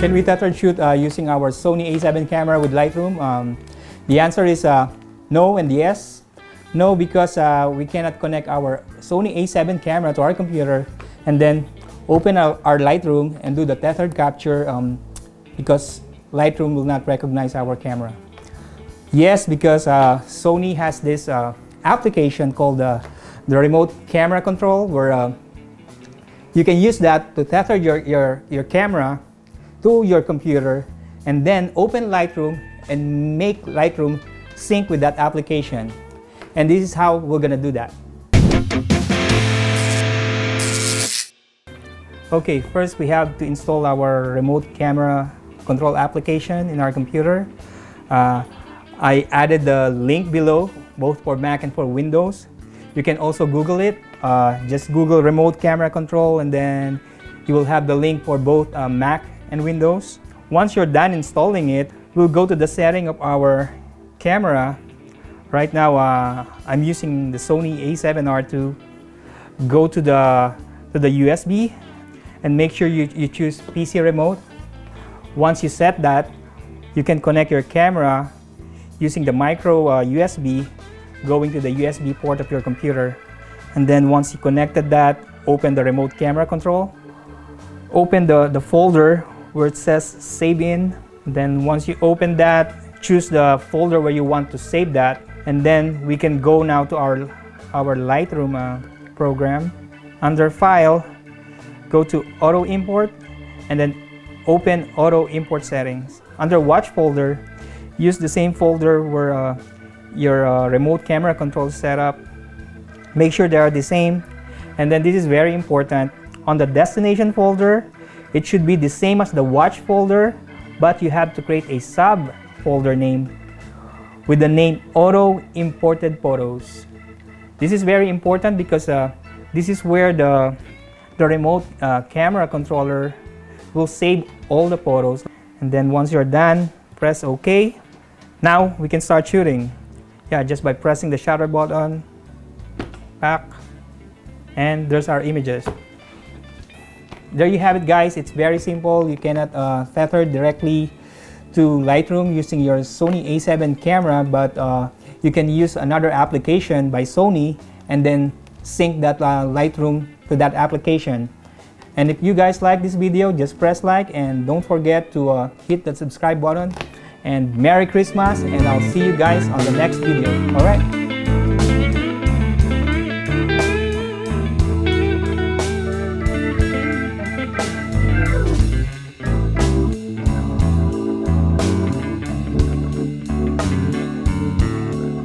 Can we tether shoot uh, using our Sony a7 camera with Lightroom? Um, the answer is uh, no and yes. No, because uh, we cannot connect our Sony a7 camera to our computer and then open our, our Lightroom and do the tethered capture um, because Lightroom will not recognize our camera. Yes, because uh, Sony has this uh, application called the remote camera control where uh, you can use that to tether your, your, your camera to your computer and then open Lightroom and make Lightroom sync with that application. And this is how we're gonna do that. Okay, first we have to install our remote camera control application in our computer. Uh, I added the link below, both for Mac and for Windows. You can also Google it. Uh, just Google remote camera control and then you will have the link for both uh, Mac and Windows. Once you're done installing it, we'll go to the setting of our camera. Right now, uh, I'm using the Sony a7R II. Go to the, to the USB and make sure you, you choose PC remote. Once you set that, you can connect your camera using the micro uh, USB going to the USB port of your computer. And then once you connected that, open the remote camera control. Open the, the folder where it says save in. Then once you open that, choose the folder where you want to save that. And then we can go now to our, our Lightroom uh, program. Under file, go to auto import and then open auto import settings. Under watch folder, use the same folder where uh, your uh, remote camera control setup. Make sure they are the same. And then this is very important. On the destination folder, it should be the same as the watch folder, but you have to create a sub folder name with the name auto imported photos. This is very important because uh, this is where the, the remote uh, camera controller will save all the photos. And then once you're done, press OK. Now we can start shooting yeah, just by pressing the shutter button, back, and there's our images. There you have it guys, it's very simple. You cannot uh, tether directly to Lightroom using your Sony a7 camera, but uh, you can use another application by Sony and then sync that uh, Lightroom to that application. And if you guys like this video, just press like and don't forget to uh, hit the subscribe button and Merry Christmas and I'll see you guys on the next video. Alright?